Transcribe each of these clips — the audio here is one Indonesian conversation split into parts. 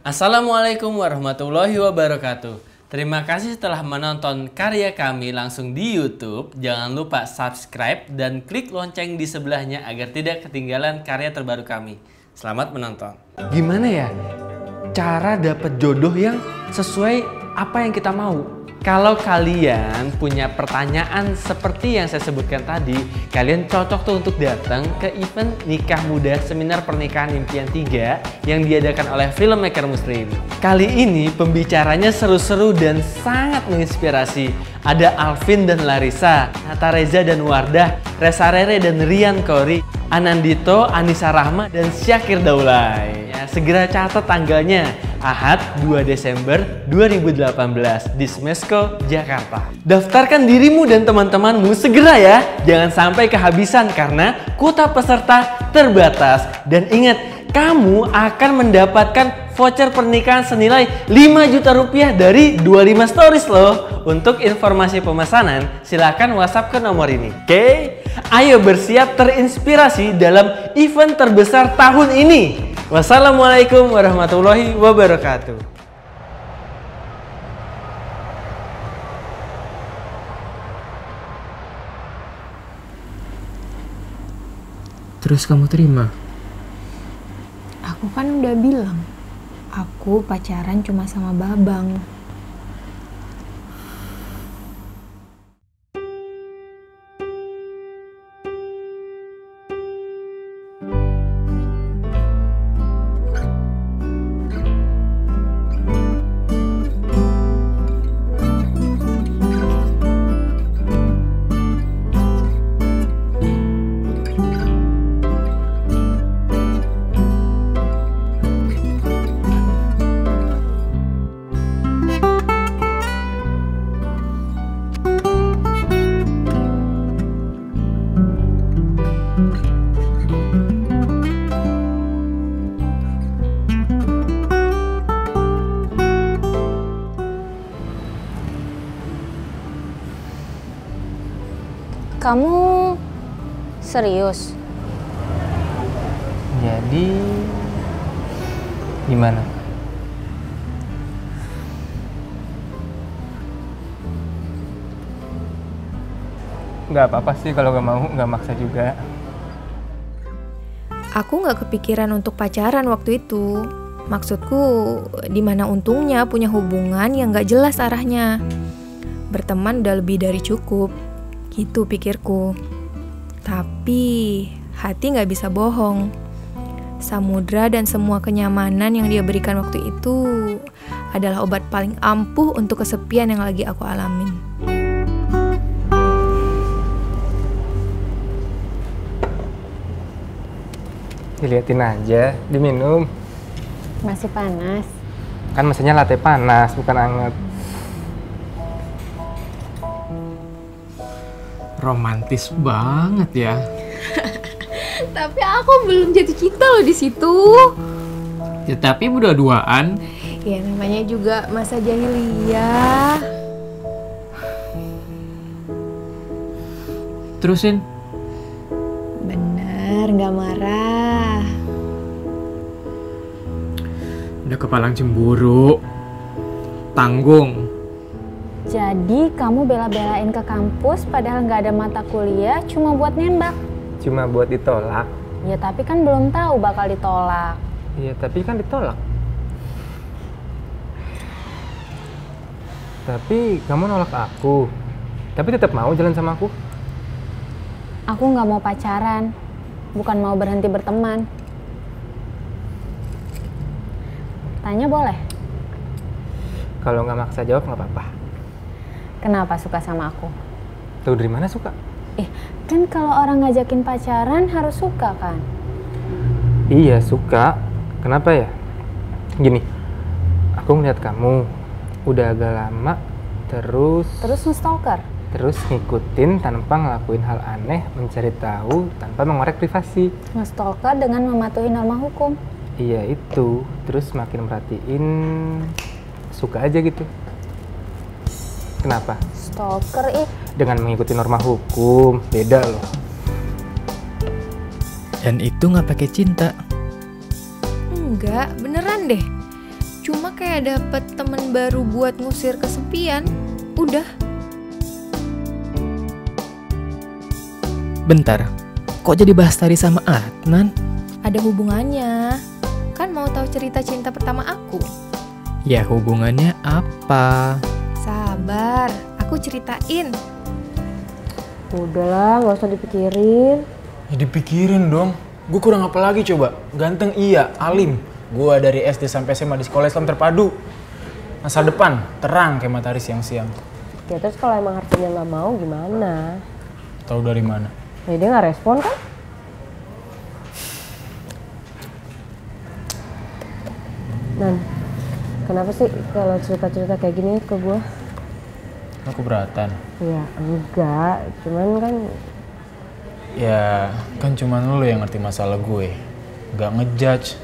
Assalamualaikum warahmatullahi wabarakatuh. Terima kasih telah menonton karya kami langsung di YouTube. Jangan lupa subscribe dan klik lonceng di sebelahnya agar tidak ketinggalan karya terbaru kami. Selamat menonton. Gimana ya cara dapat jodoh yang sesuai apa yang kita mau? Kalau kalian punya pertanyaan seperti yang saya sebutkan tadi, kalian cocok tuh untuk datang ke event Nikah Muda Seminar Pernikahan Impian 3 yang diadakan oleh Filmmaker Muslim. Kali ini pembicaranya seru-seru dan sangat menginspirasi. Ada Alvin dan Larissa, Nata Reza dan Wardah, Resa Rere dan Rian Kori, Anandito, Anissa Rahma, dan Syakir Daulay. Ya, segera catat tanggalnya Ahad 2 Desember 2018 di Smesco, Jakarta. Daftarkan dirimu dan teman-temanmu segera ya, jangan sampai kehabisan karena kuota peserta terbatas. Dan ingat, kamu akan mendapatkan voucher pernikahan senilai 5 juta rupiah dari 25 stories loh. Untuk informasi pemesanan, silakan WhatsApp ke nomor ini. Oke, ayo bersiap terinspirasi dalam event terbesar tahun ini. Wassalamualaikum warahmatullahi wabarakatuh. Terus kamu terima? Aku kan udah bilang, aku pacaran cuma sama Babang. Kamu serius? Jadi gimana? Gak apa-apa sih kalau gak mau, gak maksa juga. Aku nggak kepikiran untuk pacaran waktu itu. Maksudku, di mana untungnya punya hubungan yang nggak jelas arahnya. Berteman udah lebih dari cukup, gitu pikirku. Tapi hati nggak bisa bohong. Samudra dan semua kenyamanan yang dia berikan waktu itu adalah obat paling ampuh untuk kesepian yang lagi aku alamin. Diliatin aja, diminum. Masih panas. Kan mesinnya latte panas, bukan anget. Romantis banget ya. Tapi aku belum jatuh cinta loh di situ. Ya tapi udah duaan. Ya namanya juga masa jahiliyah. Terusin. Bener, nggak marah. Udah kepalang cemburu. Tanggung. Jadi kamu bela-belain ke kampus padahal nggak ada mata kuliah cuma buat nembak. Cuma buat ditolak. Ya tapi kan belum tahu bakal ditolak. Iya, tapi kan ditolak. Tapi kamu nolak aku. Tapi tetap mau jalan sama aku. Aku nggak mau pacaran, bukan mau berhenti berteman. Tanya boleh? Kalau nggak maksa jawab nggak apa-apa. Kenapa suka sama aku? Tahu dari mana suka? Eh, kan kalau orang ngajakin pacaran harus suka kan? Iya suka. Kenapa ya? Gini, aku ngeliat kamu udah agak lama terus Terus nge-stalker? terus ngikutin tanpa ngelakuin hal aneh, mencari tahu tanpa mengorek privasi. Nge-stalker dengan mematuhi norma hukum. Iya itu, terus makin merhatiin suka aja gitu. Kenapa? Stalker ih, Dengan mengikuti norma hukum, beda loh. Dan itu nggak pakai cinta. Enggak, beneran deh. Cuma kayak dapet temen baru buat ngusir kesepian. Udah, Bentar, kok jadi bahas tari sama Adnan? ada hubungannya. Kan mau tahu cerita cinta pertama aku? Ya hubungannya apa? Sabar, aku ceritain. Udahlah, nggak usah dipikirin. Ya dipikirin dong. Gue kurang apa lagi coba? Ganteng iya, alim. Gue dari SD sampai SMA di sekolah Islam terpadu. Masa depan terang kayak matahari siang-siang. Ya terus kalau emang Harveynya nggak mau gimana? Tahu dari mana? Ya dia nggak respon kan? Nan, kenapa sih kalau cerita-cerita kayak gini ke gue? Aku beratan. Ya enggak, cuman kan Ya kan cuman lu yang ngerti masalah gue. Gak ngejudge.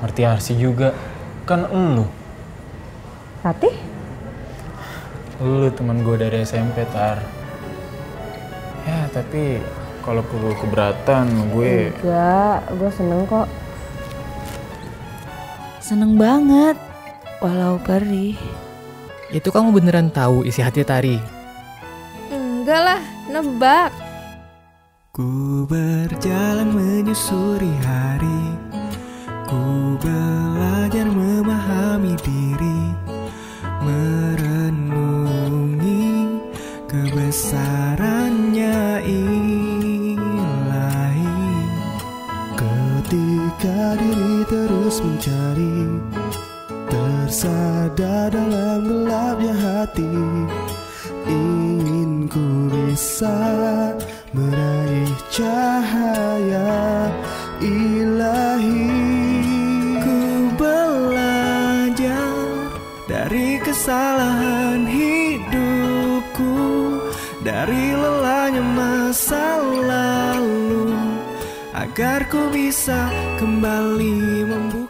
Ngerti Arsi juga. Kan lu. Ratih? Lu teman gue dari SMP, Tar. Ya tapi kalau perlu keberatan gue... Enggak, gue seneng kok. Seneng banget, walau perih. Itu kamu beneran tahu isi hati Tari? Enggak lah, nebak. Ku berjalan menyusuri hari Ku belajar memahami diri Merenungi kebesarannya ilahi Ketika diri terus mencari Tersada dalam gelapnya hati Ingin ku bisa meraih cahaya ilahi. Ku belajar dari kesalahan hidupku Dari lelahnya masa lalu Agar ku bisa kembali membuka